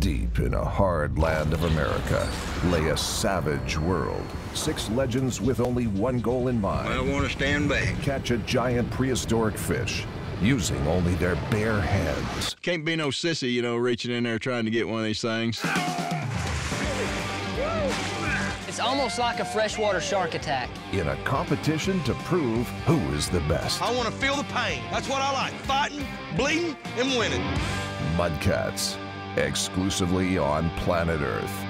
Deep in a hard land of America lay a savage world. Six legends with only one goal in mind. I want to stand back. Catch a giant prehistoric fish using only their bare hands. Can't be no sissy, you know, reaching in there trying to get one of these things. It's almost like a freshwater shark attack. In a competition to prove who is the best. I want to feel the pain. That's what I like. Fighting, bleeding, and winning. Mudcats. Exclusively on Planet Earth.